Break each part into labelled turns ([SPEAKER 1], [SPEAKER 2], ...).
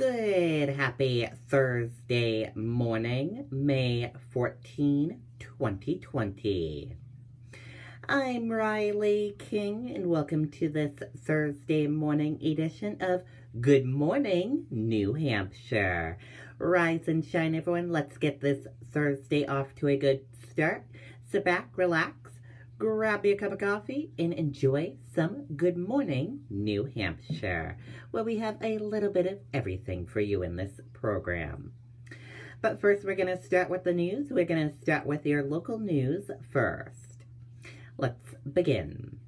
[SPEAKER 1] Good, happy Thursday morning, May 14, 2020. I'm Riley King, and welcome to this Thursday morning edition of Good Morning, New Hampshire. Rise and shine, everyone. Let's get this Thursday off to a good start. Sit back, relax, grab me a cup of coffee, and enjoy some Good Morning New Hampshire, where we have a little bit of everything for you in this program. But first, we're going to start with the news. We're going to start with your local news first. Let's begin.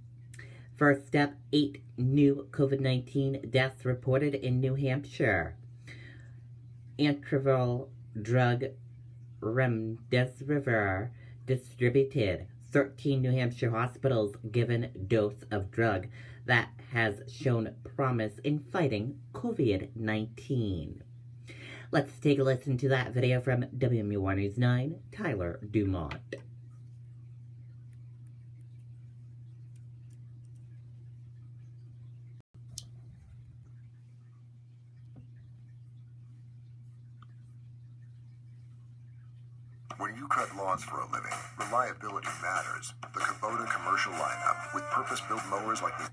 [SPEAKER 1] First up, eight new COVID-19 deaths reported in New Hampshire. Antiviral drug remdesivir distributed 13 New Hampshire hospitals given dose of drug that has shown promise in fighting COVID-19. Let's take a listen to that video from WMUR News 9, Tyler Dumont.
[SPEAKER 2] When you cut lawns for a living, reliability matters. The Kubota commercial lineup with purpose-built mowers like this.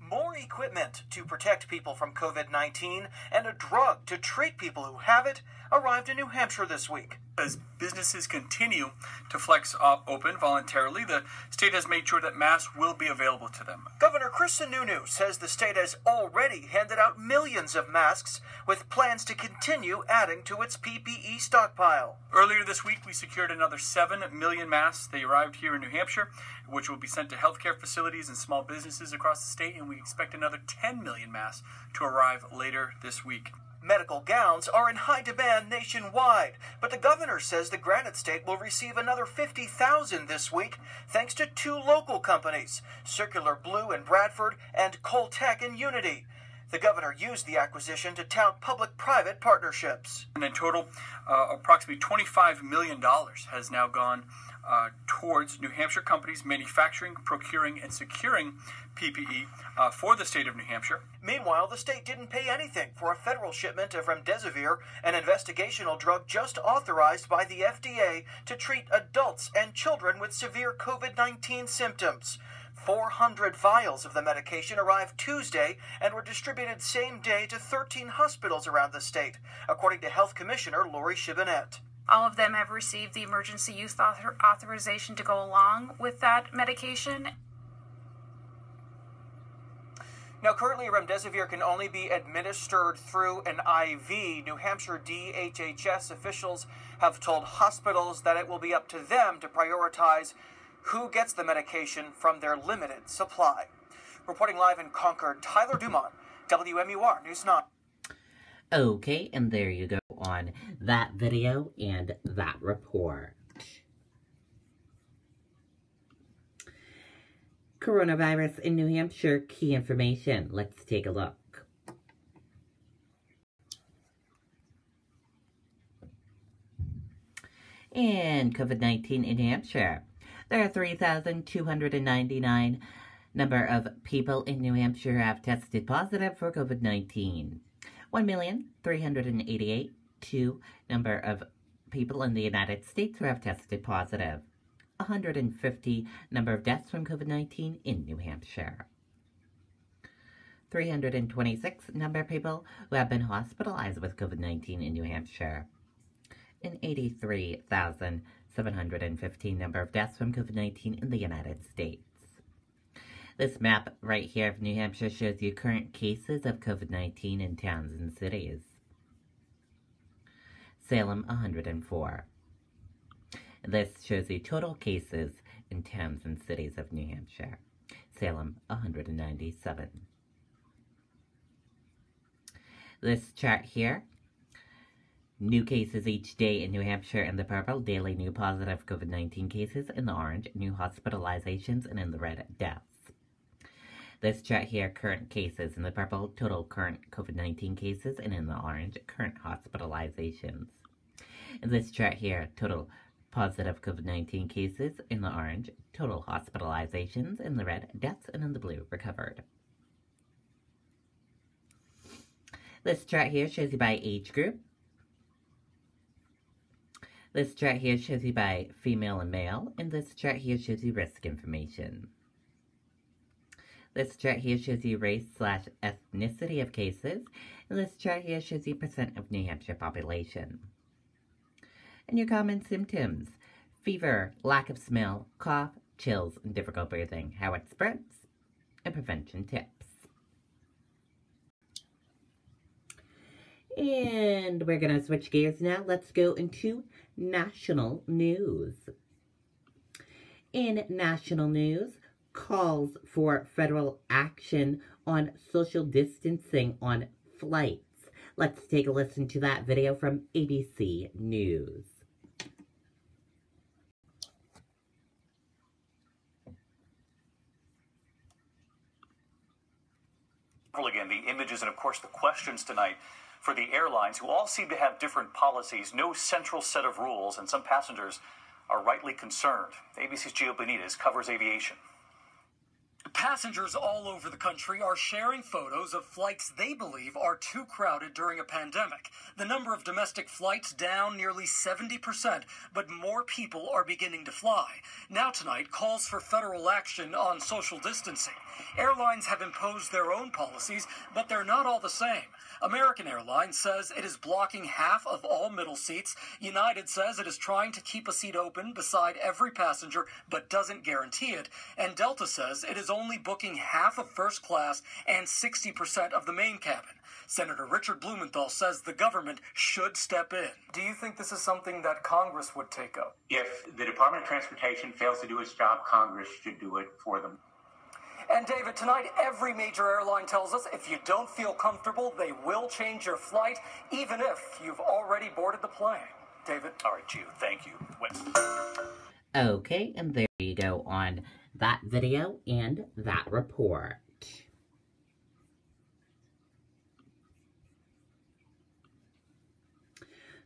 [SPEAKER 3] More equipment to protect people from COVID 19 and a drug to treat people who have it arrived in New Hampshire this week.
[SPEAKER 4] As businesses continue to flex op- open voluntarily, the state has made sure that masks will be available to them.
[SPEAKER 3] Governor Chris Sununu says the state has already handed out millions of masks with plans to continue adding to its PPE stockpile.
[SPEAKER 4] Earlier this week, we secured another 7 million masks. They arrived here in New Hampshire, which will be sent to healthcare facilities and small businesses across the state, and we expect another 10 million masks to arrive later this week.
[SPEAKER 3] Medical gowns are in high demand nationwide, but the governor says the Granite State will receive another 50,000 this week thanks to two local companies, Circular Blu in Bradford and Coltech in Unity. The governor used the acquisition to tout public private partnerships.
[SPEAKER 4] And in total, uh, approximately $25 million has now gone uh, towards New Hampshire companies manufacturing, procuring, and securing PPE uh, for the state of New Hampshire.
[SPEAKER 3] Meanwhile, the state didn't pay anything for a federal shipment of remdesivir, an investigational drug just authorized by the FDA to treat adults and children with severe COVID 19 symptoms. 400 vials of the medication arrived Tuesday and were distributed same day to 13 hospitals around the state, according to Health Commissioner Lori Shibinette.
[SPEAKER 5] All of them have received the emergency use author- authorization to go along with that medication.
[SPEAKER 3] Now, currently, remdesivir can only be administered through an IV. New Hampshire DHHS officials have told hospitals that it will be up to them to prioritize who gets the medication from their limited supply. Reporting live in Concord, Tyler Dumont, WMUR News 9.
[SPEAKER 1] Okay, and there you go on that video and that report. Coronavirus in New Hampshire, key information. Let's take a look. And COVID-19 in New Hampshire. There are 3,299 number of people in New Hampshire have tested positive for COVID-19. 1,388 two number of people in the United States who have tested positive. 150 number of deaths from COVID-19 in New Hampshire. 326 number of people who have been hospitalized with COVID-19 in New Hampshire. And 83,715 number of deaths from COVID-19 in the United States. This map right here of New Hampshire shows you current cases of COVID-19 in towns and cities. Salem, 104. This shows you total cases in towns and cities of New Hampshire. Salem, 197. This chart here, new cases each day in New Hampshire in the purple, daily new positive COVID-19 cases in the orange, new hospitalizations, and in the red, deaths. This chart here, current cases in the purple, total current COVID-19 cases, and in the orange, current hospitalizations. In this chart here, total positive COVID-19 cases in the orange, total hospitalizations in the red, deaths, and in the blue, recovered. This chart here shows you by age group. This chart here shows you by female and male, and this chart here shows you risk information. This chart here shows you race slash ethnicity of cases, and this chart here shows you percent of New Hampshire population. And your common symptoms, fever, lack of smell, cough, chills, and difficult breathing, how it spreads, and prevention tips. And we're going to switch gears now. Let's go into national news. In national news, calls for federal action on social distancing on flights. Let's take a listen to that video from ABC News.
[SPEAKER 6] Again, the images and, of course, the questions tonight for the airlines, who all seem to have different policies, no central set of rules, and some passengers are rightly concerned. ABC's Gio Benitez covers aviation.
[SPEAKER 7] Passengers all over the country are sharing photos of flights they believe are too crowded during a pandemic. The number of domestic flights down nearly 70%, but more people are beginning to fly. Now, tonight, calls for federal action on social distancing. Airlines have imposed their own policies, but they're not all the same. American Airlines says it is blocking half of all middle seats. United says it is trying to keep a seat open beside every passenger, but doesn't guarantee it. And Delta says it is only booking half of first class and 60% of the main cabin. Senator Richard Blumenthal says the government should step in. Do you think this is something that Congress would take up?
[SPEAKER 8] If the Department of Transportation fails to do its job, Congress should do it for them.
[SPEAKER 7] And David, tonight every major airline tells us if you don't feel comfortable, they will change your flight, even if you've already boarded the plane. David?
[SPEAKER 6] All right, you. thank you.
[SPEAKER 1] Okay, and there you go on that video and that report.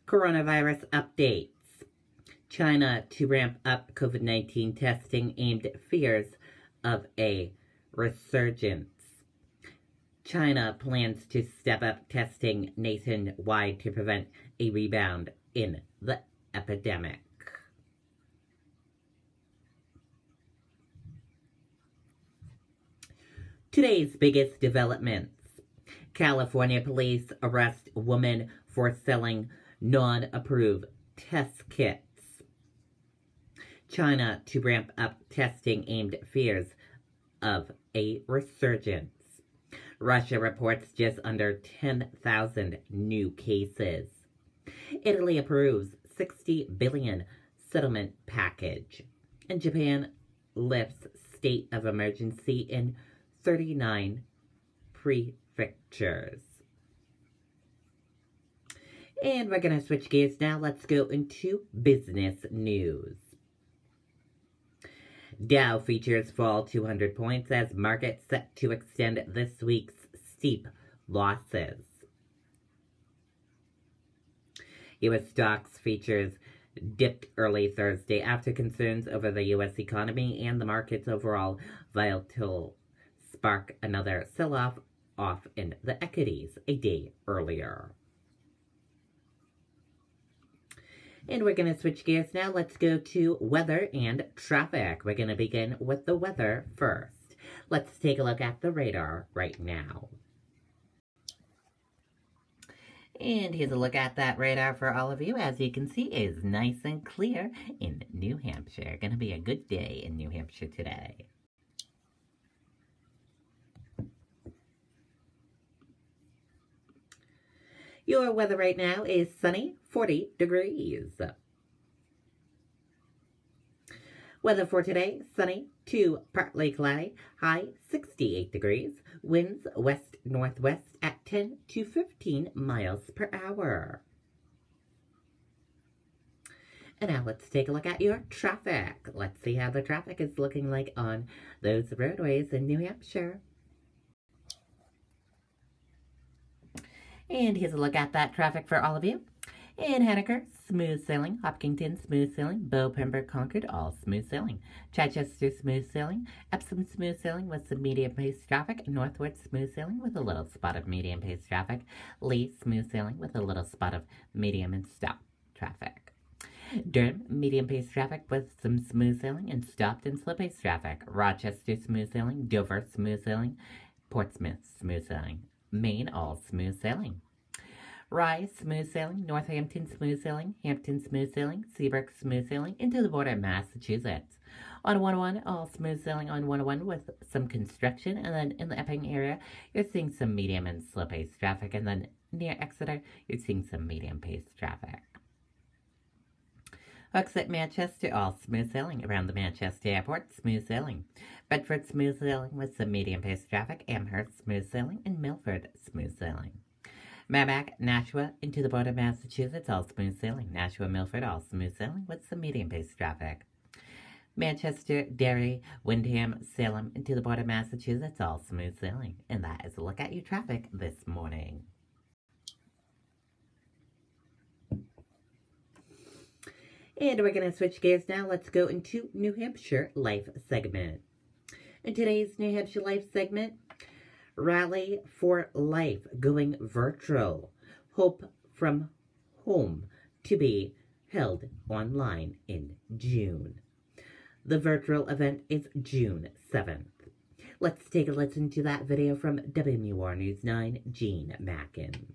[SPEAKER 1] Coronavirus updates. China to ramp up COVID-19 testing aimed at fears of a resurgence. China plans to step up testing nationwide to prevent a rebound in the epidemic. Today's biggest developments. California police arrest woman for selling non-approved test kits. China to ramp up testing aimed at fears of a resurgence. Russia reports just under 10,000 new cases. Italy approves 60 billion settlement package. And Japan lifts state of emergency in 39 prefectures. And we're going to switch gears now. Let's go into business news. Dow futures fall 200 points as markets set to extend this week's steep losses. U.S. stocks futures dipped early Thursday after concerns over the U.S. economy and the market's overall volatile spark another sell-off off in the equities a day earlier. And we're going to switch gears now. Let's go to weather and traffic. We're going to begin with the weather first. Let's take a look at the radar right now. And here's a look at that radar for all of you. As you can see, is nice and clear in New Hampshire. Going to be a good day in New Hampshire today. Your weather right now is sunny, 40 degrees. Weather for today, sunny to partly cloudy, high 68 degrees, winds west-northwest at 10 to 15 miles per hour. And now let's take a look at your traffic. Let's see how the traffic is looking like on those roadways in New Hampshire. And here's a look at that traffic for all of you. In Henniker, smooth sailing. Hopkinton, smooth sailing. Bow Pembroke Concord, all smooth sailing. Chichester, smooth sailing. Epsom, smooth sailing with some medium pace traffic. Northwood, smooth sailing with a little spot of medium pace traffic. Lee, smooth sailing with a little spot of medium and stop traffic. Durham, medium pace traffic with some smooth sailing and stopped and slow pace traffic. Rochester, smooth sailing. Dover, smooth sailing. Portsmouth, smooth sailing. Maine, all smooth sailing. Rye, smooth sailing. North Hampton, smooth sailing. Hampton, smooth sailing. Seabrook, smooth sailing. Into the border of Massachusetts. On 101, all smooth sailing on 101 with some construction. And then in the Epping area, you're seeing some medium and slow pace traffic. And then near Exeter, you're seeing some medium pace traffic. Hooksett Manchester, all smooth sailing. Around the Manchester airport, smooth sailing. Bedford, smooth sailing with some medium pace traffic. Amherst, smooth sailing. And Milford, smooth sailing. Merrimack, Nashua, into the border of Massachusetts, all smooth sailing. Nashua, Milford, all smooth sailing with some medium pace traffic. Manchester, Derry, Windham, Salem, into the border of Massachusetts, all smooth sailing. And that is a look at your traffic this morning. And we're going to switch gears now. Let's go into New Hampshire Life segment. In today's New Hampshire Life segment, Relay for Life going virtual. Hope from home to be held online in June. The virtual event is June 7th. Let's take a listen to that video from WMUR News 9, Gene Mackin.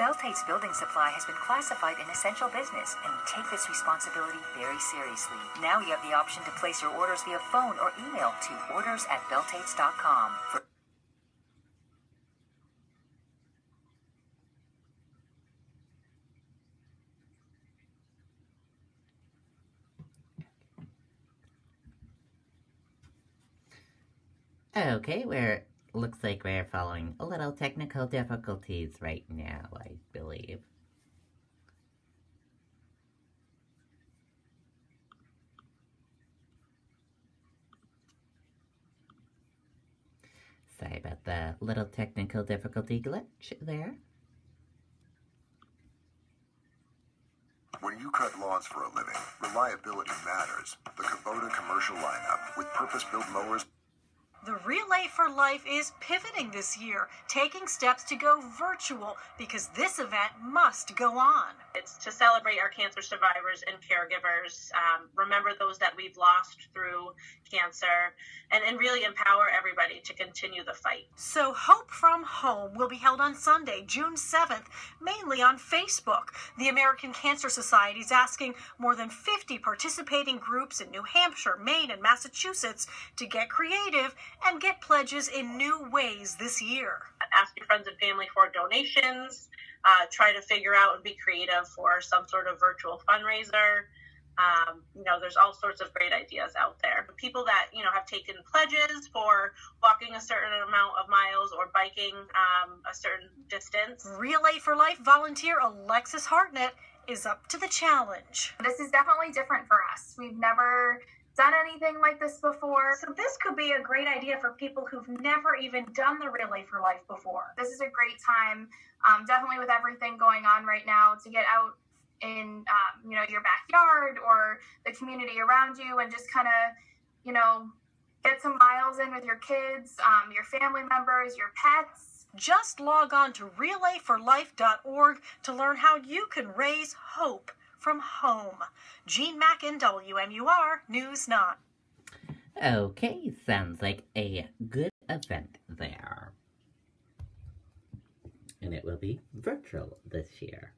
[SPEAKER 9] Belletete's building supply has been classified an essential business, and we take this responsibility very seriously. Now you have the option to place your orders via phone or email to orders at belletetes.com.
[SPEAKER 1] Okay, we're looks like we're following a little technical difficulties right now, I believe. Sorry about the little technical difficulty glitch there.
[SPEAKER 2] When you cut lawns for a living, reliability matters. The Kubota commercial lineup with purpose-built mowers
[SPEAKER 10] the Relay for Life is pivoting this year, taking steps to go virtual because this event must go on.
[SPEAKER 11] It's to celebrate our cancer survivors and caregivers, um, remember those that we've lost through cancer, and, and really empower everybody to continue the fight.
[SPEAKER 10] So, Hope from Home will be held on Sunday, June 7th, mainly on Facebook. The American Cancer Society is asking more than 50 participating groups in New Hampshire, Maine, and Massachusetts to get creative and get pledges in new ways this year.
[SPEAKER 11] Ask your friends and family for donations. Uh, try to figure out and be creative for some sort of virtual fundraiser. Um, you know, there's all sorts of great ideas out there. People that, you know, have taken pledges for walking a certain amount of miles or biking um, a certain distance.
[SPEAKER 10] Relay for Life volunteer Alexis Hartnett is up to the challenge.
[SPEAKER 12] This is definitely different for us. We've never done anything like this before.
[SPEAKER 10] So this could be a great idea for people who've never even done the Relay for Life before.
[SPEAKER 12] This is a great time, um, definitely with everything going on right now, to get out in um, you know your backyard or the community around you and just kind of you know get some miles in with your kids, um, your family members, your pets.
[SPEAKER 10] Just log on to relayforlife.org to learn how you can raise hope from home. Gene Mackin, WMUR News 9.
[SPEAKER 1] Okay, sounds like a good event there. And it will be virtual this year.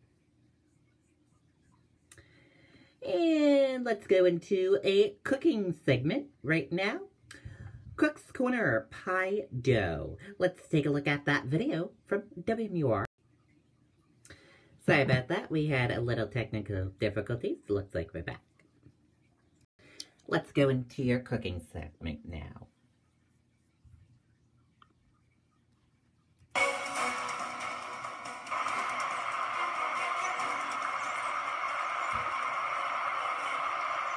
[SPEAKER 1] And let's go into a cooking segment right now. Cook's Corner Pie Dough. Let's take a look at that video from WMUR. Sorry about that. We had a little technical difficulties. Looks like we're back. Let's go into your cooking segment now.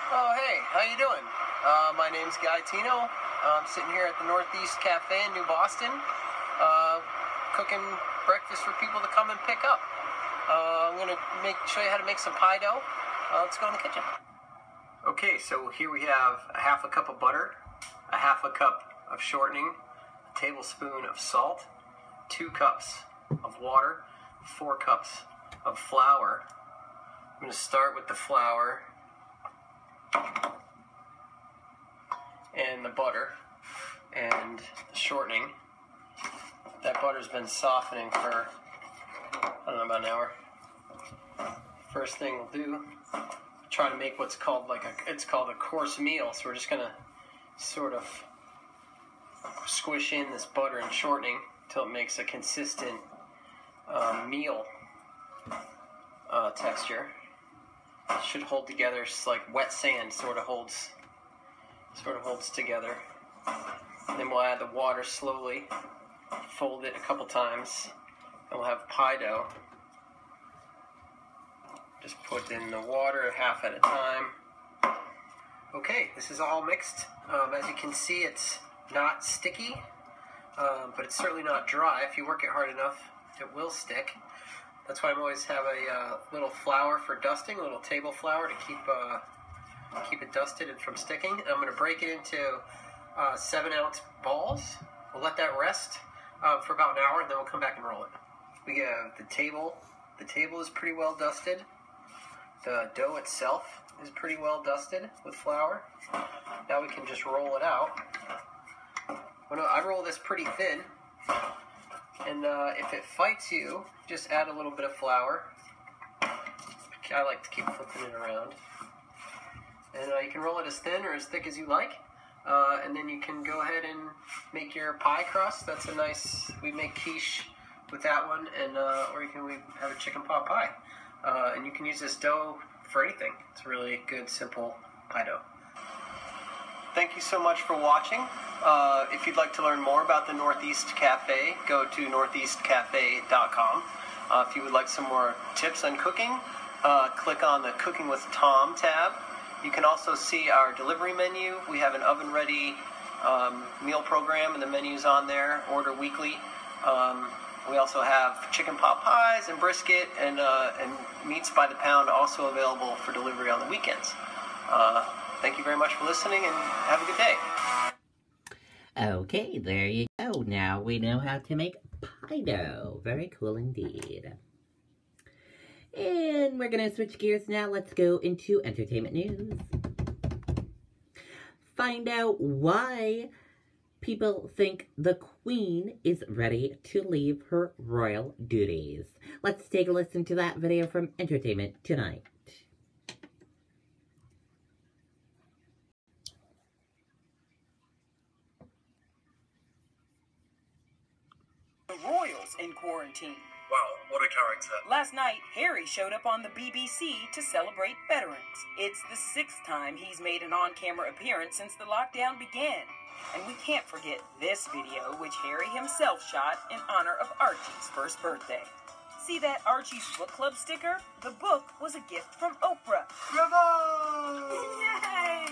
[SPEAKER 13] Oh, hey, how you doing? Uh, my name's Guy Tino. I'm sitting here at the Northeast Cafe in New Boston, uh, cooking breakfast for people to come and pick up. Uh, I'm gonna make show you how to make some pie dough. Uh, let's go in the kitchen. Okay, so here we have a half a cup of butter, a half a cup of shortening, a tablespoon of salt, two cups of water, four cups of flour. I'm going to start with the flour and the butter and the shortening. That butter's been softening for, I don't know, about an hour. First thing we'll do, try to make what's called like a, it's called a coarse meal. So we're just to sort of squish in this butter and shortening until it makes a consistent uh, meal uh, texture. It should hold together just like wet sand sort of holds sort of holds together. And then we'll add the water slowly, fold it a couple times, we'll have pie dough. Just put in the water half at a time. Okay, this is all mixed. Um, as you can see, it's not sticky, um, but it's certainly not dry. If you work it hard enough, it will stick. That's why I always have a uh, little flour for dusting, a little table flour to keep uh, keep it dusted and from sticking. I'm going to break it into uh, seven ounce balls. We'll let that rest uh, for about an hour, and then we'll come back and roll it. We have the table. The table is pretty well dusted. The dough itself is pretty well dusted with flour. Now we can just roll it out. When I roll this pretty thin, and uh, if it fights you, just add a little bit of flour. I like to keep flipping it around. And uh, you can roll it as thin or as thick as you like. Uh, and then you can go ahead and make your pie crust. That's a nice, we make quiche with that one, and uh, or you can we have a chicken pot pie. Uh, and you can use this dough for anything. It's really good, simple pie dough. Thank you so much for watching. Uh, if you'd like to learn more about the Northeast Cafe, go to northeastcafe.com. Uh, if you would like some more tips on cooking, uh, click on the Cooking with Tom tab. You can also see our delivery menu. We have an oven ready um, meal program, and the menu's on there. Order weekly. Um, we also have chicken pot pies and brisket and, uh, and meats by the pound also available for delivery on the weekends. Uh, thank you very much for listening and have a good day.
[SPEAKER 1] Okay, there you go. Now we know how to make pie dough. Very cool indeed. And we're going to switch gears now. Let's go into entertainment news. Find out why people think the Queen is ready to leave her royal duties. Let's take a listen to that video from Entertainment Tonight.
[SPEAKER 14] The royals in quarantine.
[SPEAKER 15] Wow, what a character.
[SPEAKER 14] Last night, Harry showed up on the BBC to celebrate veterans. It's the sixth time he's made an on camera appearance since the lockdown began. And we can't forget this video, which Harry himself shot in honor of Archie's first birthday. See that Archie's Book Club sticker? The book was a gift from Oprah. Bravo!
[SPEAKER 11] Yay!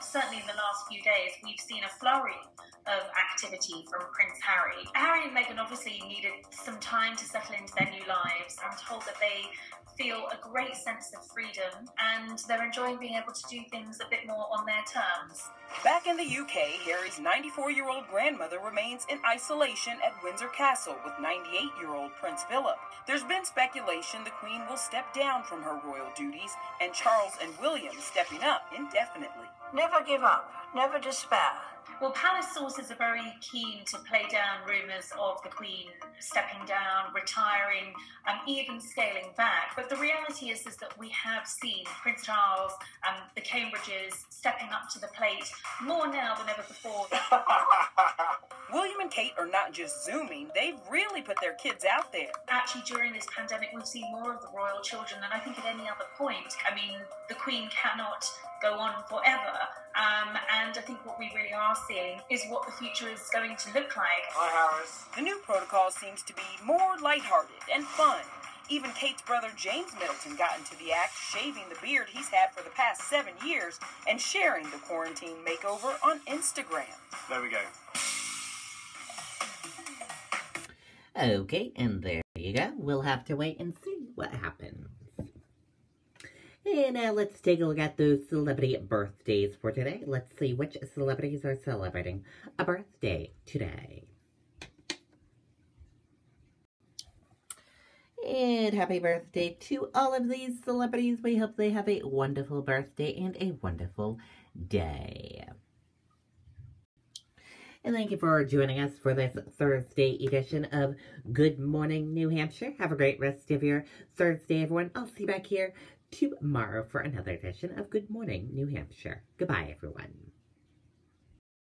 [SPEAKER 11] Certainly in the last few days, we've seen a flurry of activity from Prince Harry. Harry and Meghan obviously needed some time to settle into their new lives. I'm told that they feel a great sense of freedom and they're enjoying being able to do things a bit more on their terms.
[SPEAKER 14] Back in the UK, Harry's 94 year old grandmother remains in isolation at Windsor Castle with 98 year old Prince Philip. There's been speculation the Queen will step down from her royal duties and Charles and William stepping up indefinitely.
[SPEAKER 16] Never give up, never despair.
[SPEAKER 11] Well, palace sources are very keen to play down rumours of the Queen stepping down, retiring, and even scaling back. But the reality is, is that we have seen Prince Charles and the Cambridges stepping up to the plate more now than ever before.
[SPEAKER 14] William and Kate are not just zooming, they've really put their kids out there.
[SPEAKER 11] Actually, during this pandemic, we've seen more of the royal children than I think at any other point. I mean, the Queen cannot go on forever. Um, and I think what we really are seeing is what the future is going to look like.
[SPEAKER 14] Hi, Harris. The new protocol seems to be more lighthearted and fun. Even Kate's brother James Middleton got into the act, shaving the beard he's had for the past seven years and sharing the quarantine makeover on Instagram.
[SPEAKER 4] There we go.
[SPEAKER 1] Okay, and there you go. We'll have to wait and see what happens. And now let's take a look at those celebrity birthdays for today. Let's see which celebrities are celebrating a birthday today. And happy birthday to all of these celebrities. We hope they have a wonderful birthday and a wonderful day. And thank you for joining us for this Thursday edition of Good Morning New Hampshire. Have a great rest of your Thursday, everyone. I'll see you back here tomorrow for another edition of Good Morning New Hampshire. Goodbye, everyone.